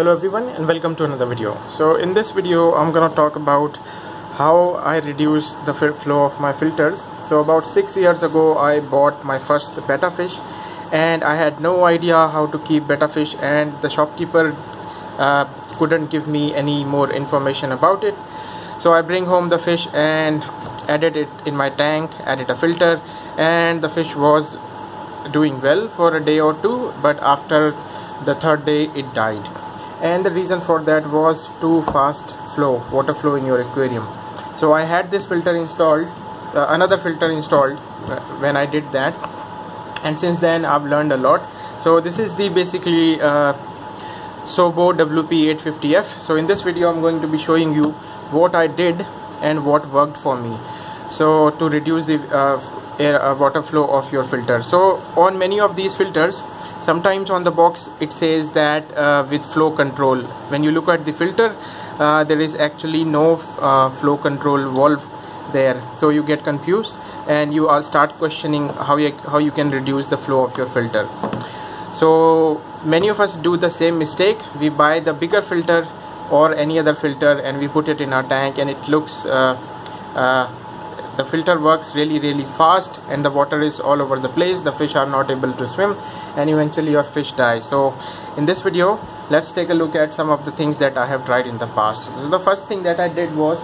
hello everyone and welcome to another video. So in this video I'm gonna talk about how I reduce the flow of my filters. So about six years ago I bought my first betta fish and I had no idea how to keep betta fish and the shopkeeper uh, couldn't give me any more information about it. So I bring home the fish and added it in my tank added a filter and the fish was doing well for a day or two but after the third day it died and the reason for that was too fast flow water flow in your aquarium. So I had this filter installed uh, another filter installed uh, when I did that. And since then I've learned a lot. So this is the basically uh, Sobo WP850F so in this video I'm going to be showing you what I did and what worked for me. So to reduce the uh, air uh, water flow of your filter. So on many of these filters sometimes on the box it says that uh, with flow control. When you look at the filter uh, there is actually no uh, flow control valve there. So you get confused and you all start questioning how you how you can reduce the flow of your filter. So many of us do the same mistake. We buy the bigger filter or any other filter and we put it in our tank and it looks uh, uh, the filter works really really fast and the water is all over the place. The fish are not able to swim and eventually your fish dies. So in this video let's take a look at some of the things that I have tried in the past. So the first thing that I did was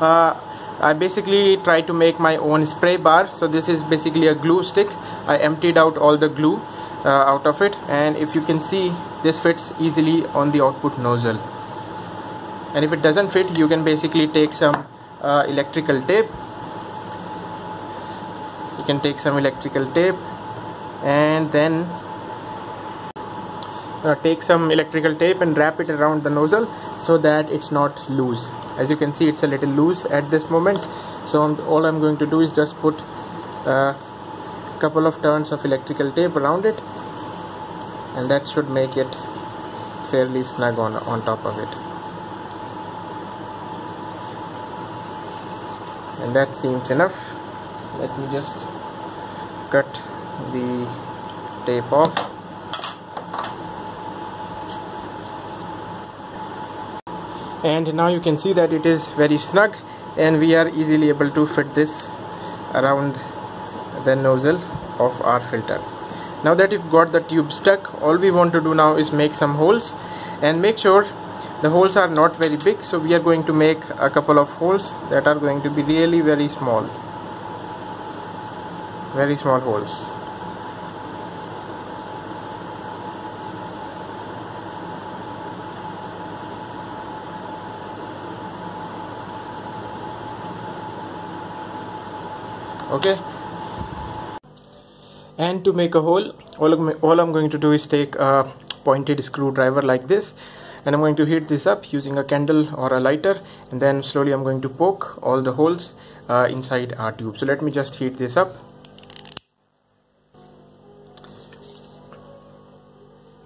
uh, I basically tried to make my own spray bar. So this is basically a glue stick. I emptied out all the glue uh, out of it. And if you can see this fits easily on the output nozzle. And if it doesn't fit you can basically take some uh, electrical tape. You can take some electrical tape and then uh, take some electrical tape and wrap it around the nozzle so that it's not loose. As you can see it's a little loose at this moment. So I'm, all I'm going to do is just put a uh, couple of turns of electrical tape around it. And that should make it fairly snug on, on top of it. And that seems enough. Let me just cut the tape off. And now you can see that it is very snug and we are easily able to fit this around the nozzle of our filter. Now that you've got the tube stuck all we want to do now is make some holes and make sure the holes are not very big. So we are going to make a couple of holes that are going to be really very small very small holes okay? And to make a hole all, all I'm going to do is take a pointed screwdriver like this and I'm going to heat this up using a candle or a lighter and then slowly I'm going to poke all the holes uh, inside our tube. So let me just heat this up.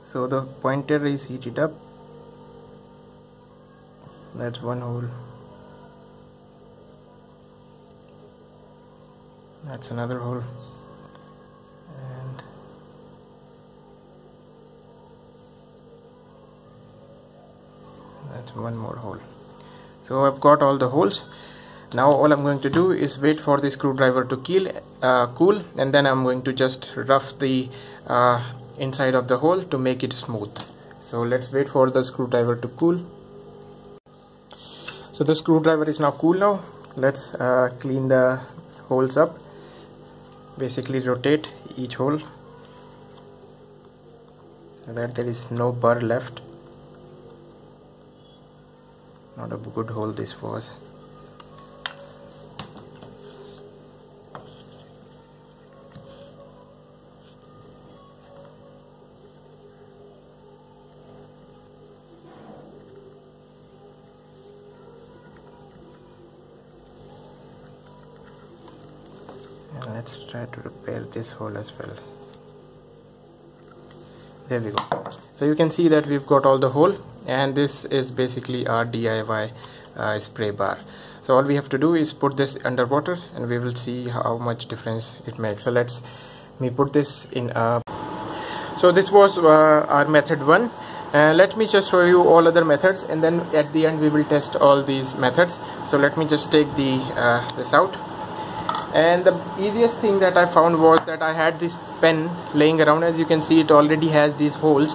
So the pointer is heated up. That's one hole that's another hole. And that's one more hole. So I've got all the holes. Now all I'm going to do is wait for the screwdriver to uh, cool and then I'm going to just rough the uh, inside of the hole to make it smooth. So let's wait for the screwdriver to cool. So the screwdriver is now cool now. Let's uh, clean the holes up basically rotate each hole. So that there is no burr left. Not a good hole this was let's try to repair this hole as well. There we go. So you can see that we've got all the hole and this is basically our DIY uh, spray bar. So all we have to do is put this underwater and we will see how much difference it makes. So let's me put this in a so this was uh, our method one. Uh, let me just show you all other methods and then at the end we will test all these methods. So let me just take the uh, this out and the easiest thing that I found was that I had this pen laying around. As you can see it already has these holes.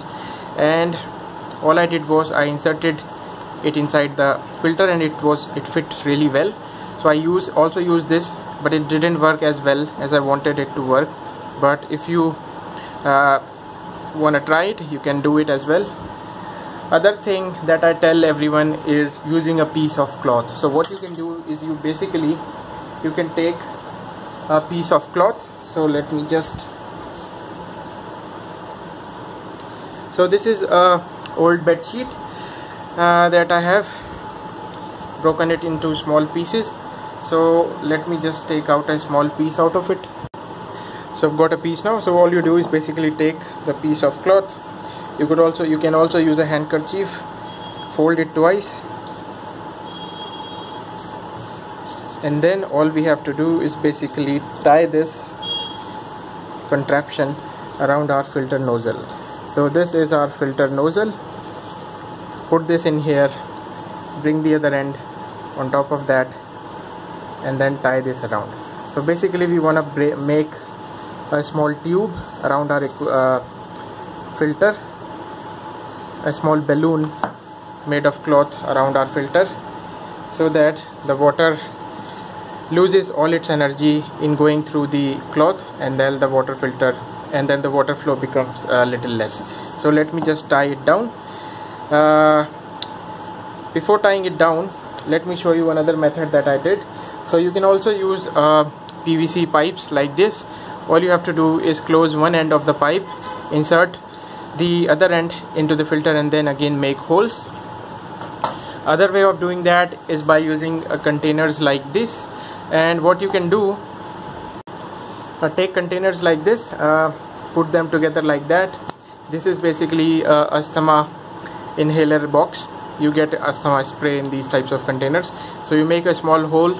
And all I did was I inserted it inside the filter and it was it fit really well. So I use also use this but it didn't work as well as I wanted it to work. But if you uh, want to try it you can do it as well. Other thing that I tell everyone is using a piece of cloth. So what you can do is you basically you can take a piece of cloth. So let me just so this is a old bed sheet uh, that I have broken it into small pieces. So let me just take out a small piece out of it. So I've got a piece now. So all you do is basically take the piece of cloth. You could also you can also use a handkerchief fold it twice and then all we have to do is basically tie this contraption around our filter nozzle. So this is our filter nozzle. Put this in here bring the other end on top of that and then tie this around. So basically we want to make a small tube around our uh, filter a small balloon made of cloth around our filter so that the water loses all its energy in going through the cloth and then the water filter and then the water flow becomes a little less. So let me just tie it down. Uh, before tying it down let me show you another method that I did. So you can also use uh, PVC pipes like this. All you have to do is close one end of the pipe insert the other end into the filter and then again make holes. Other way of doing that is by using uh, containers like this and what you can do uh, take containers like this uh, put them together like that. This is basically a asthma inhaler box. You get asthma spray in these types of containers. So you make a small hole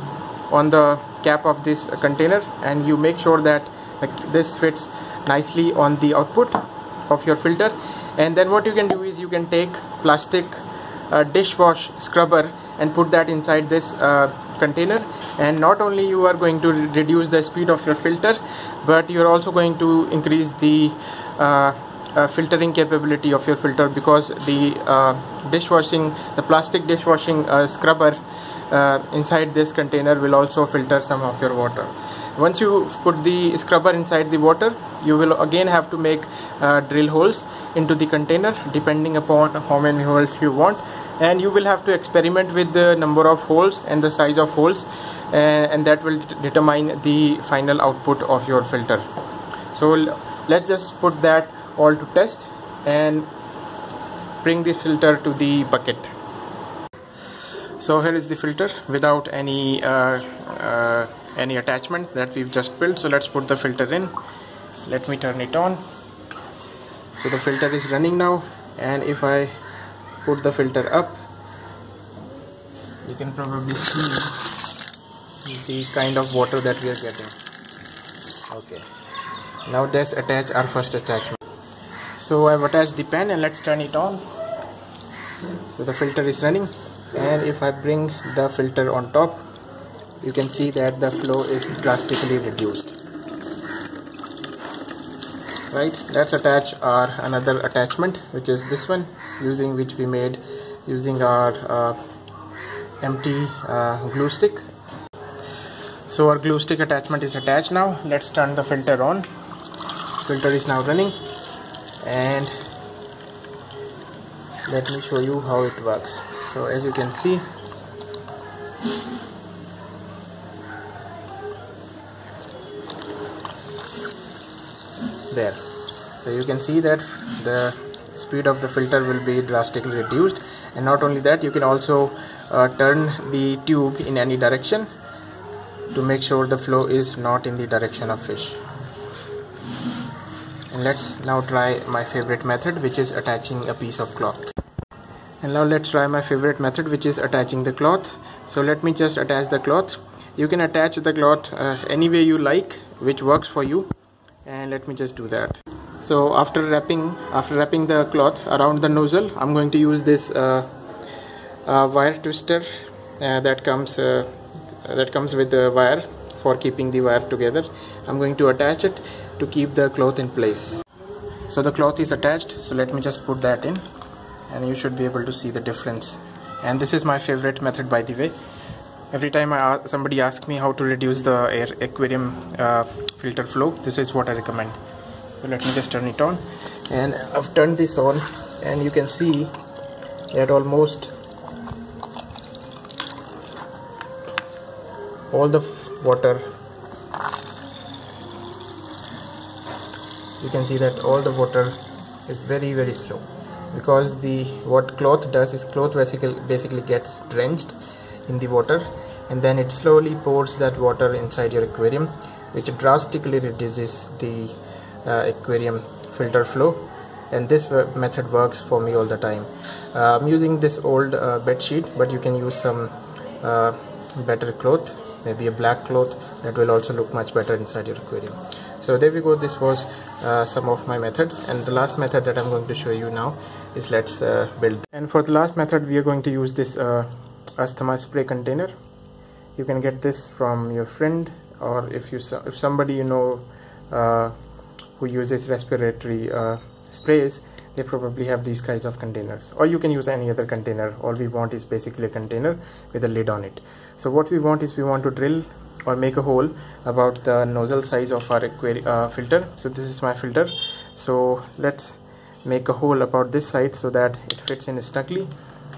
on the cap of this container and you make sure that this fits nicely on the output of your filter. And then what you can do is you can take plastic uh, dishwash scrubber and put that inside this uh, container. And not only you are going to reduce the speed of your filter but you're also going to increase the uh, uh, filtering capability of your filter because the uh, dishwashing the plastic dishwashing uh, scrubber uh, inside this container will also filter some of your water. Once you put the scrubber inside the water you will again have to make drill holes into the container depending upon how many holes you want and you will have to experiment with the number of holes and the size of holes uh, and that will determine the final output of your filter. So let's just put that all to test and bring the filter to the bucket. So here is the filter without any uh, uh, any attachment that we've just built. So let's put the filter in. Let me turn it on. So the filter is running now. And if I put the filter up. You can probably see the kind of water that we are getting. Okay. Now let's attach our first attachment. So I've attached the pen and let's turn it on. So the filter is running. And if I bring the filter on top you can see that the flow is drastically reduced right? Let's attach our another attachment which is this one using which we made using our uh, empty uh, glue stick. So our glue stick attachment is attached now. Let's turn the filter on. Filter is now running. And let me show you how it works. So as you can see there. So you can see that the speed of the filter will be drastically reduced. And not only that you can also uh, turn the tube in any direction to make sure the flow is not in the direction of fish. And let's now try my favorite method which is attaching a piece of cloth. And now let's try my favorite method which is attaching the cloth. So let me just attach the cloth. You can attach the cloth uh, any way you like which works for you and let me just do that. So after wrapping after wrapping the cloth around the nozzle I'm going to use this uh, uh, wire twister uh, that comes uh, that comes with the wire for keeping the wire together. I'm going to attach it to keep the cloth in place. So the cloth is attached. So let me just put that in. And you should be able to see the difference. And this is my favorite method by the way every time I, somebody asks me how to reduce the air aquarium uh, filter flow this is what I recommend. So let me just turn it on. And I've turned this on and you can see that almost all the water. You can see that all the water is very very slow because the what cloth does is cloth basically basically gets drenched in the water and then it slowly pours that water inside your aquarium which drastically reduces the uh, aquarium filter flow. And this method works for me all the time. Uh, I'm using this old uh, bed sheet but you can use some uh, better cloth maybe a black cloth that will also look much better inside your aquarium. So there we go. This was uh, some of my methods. And the last method that I'm going to show you now is let's uh, build. And for the last method we are going to use this uh, asthma spray container you can get this from your friend or if you if somebody you know uh, who uses respiratory uh, sprays they probably have these kinds of containers. Or you can use any other container. All we want is basically a container with a lid on it. So what we want is we want to drill or make a hole about the nozzle size of our uh, filter. So this is my filter. So let's make a hole about this side so that it fits in snugly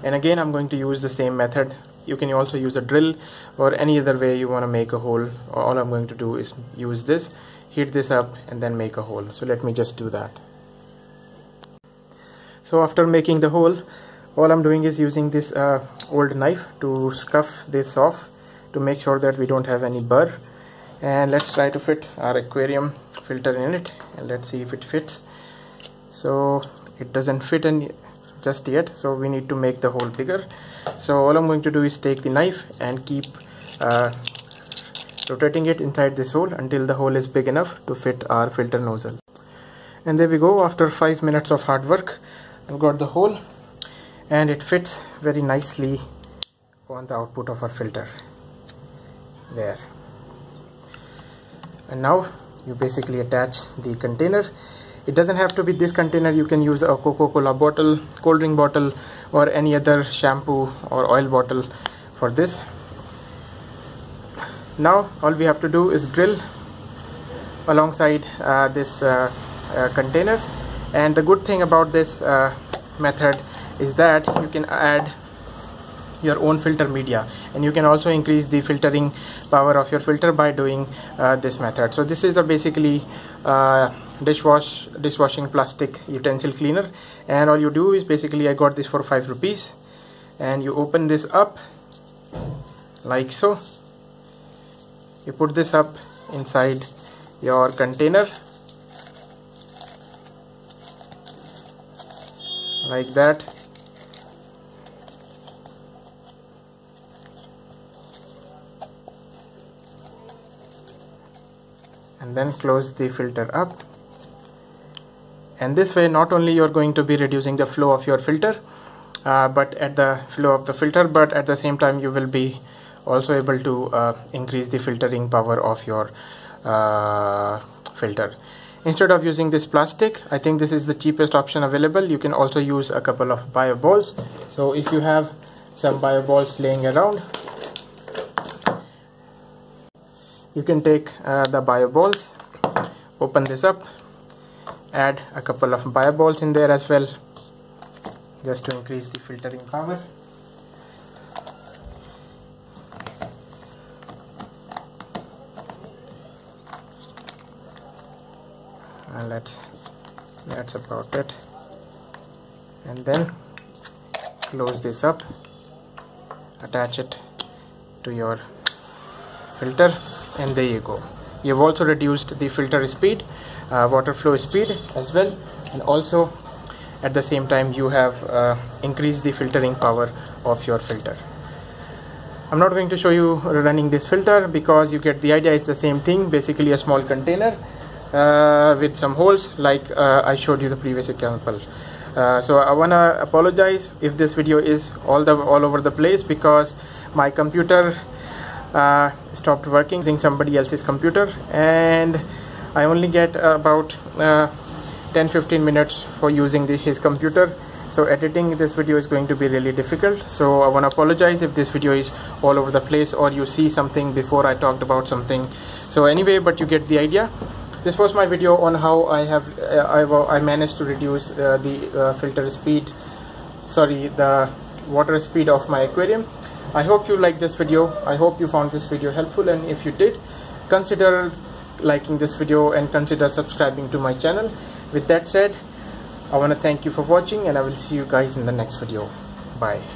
and again I'm going to use the same method you can also use a drill or any other way you want to make a hole. All I'm going to do is use this heat this up and then make a hole. So let me just do that. So after making the hole all I'm doing is using this uh, old knife to scuff this off to make sure that we don't have any burr. And let's try to fit our aquarium filter in it and let's see if it fits. So it doesn't fit in just yet so we need to make the hole bigger. So all I'm going to do is take the knife and keep uh, rotating it inside this hole until the hole is big enough to fit our filter nozzle. And there we go after five minutes of hard work I've got the hole and it fits very nicely on the output of our filter. There. And now you basically attach the container it doesn't have to be this container. You can use a coca-cola bottle cold drink bottle or any other shampoo or oil bottle for this. Now all we have to do is drill alongside uh, this uh, uh, container. And the good thing about this uh, method is that you can add your own filter media. And you can also increase the filtering power of your filter by doing uh, this method. So this is a basically uh, dishwash dishwashing plastic utensil cleaner. And all you do is basically I got this for 5 rupees. And you open this up like so. You put this up inside your container like that. And then close the filter up and this way not only you're going to be reducing the flow of your filter uh, but at the flow of the filter but at the same time you will be also able to uh, increase the filtering power of your uh, filter. Instead of using this plastic I think this is the cheapest option available. You can also use a couple of bio balls. So if you have some bio balls laying around you can take uh, the bio balls open this up add a couple of bio balls in there as well just to increase the filtering power. And let's that's about it. And then close this up attach it to your filter and there you go you've also reduced the filter speed uh, water flow speed as well. And also at the same time you have uh, increased the filtering power of your filter. I'm not going to show you running this filter because you get the idea. It's the same thing basically a small container uh, with some holes like uh, I showed you the previous example. Uh, so I wanna apologize if this video is all the all over the place because my computer uh, stopped working using somebody else's computer and I only get about 10-15 minutes for using the, his computer. So editing this video is going to be really difficult. So I want to apologize if this video is all over the place or you see something before I talked about something. So anyway but you get the idea. This was my video on how I have uh, I, I managed to reduce uh, the uh, filter speed sorry the water speed of my aquarium I hope you like this video. I hope you found this video helpful and if you did consider liking this video and consider subscribing to my channel. With that said I want to thank you for watching and I will see you guys in the next video. Bye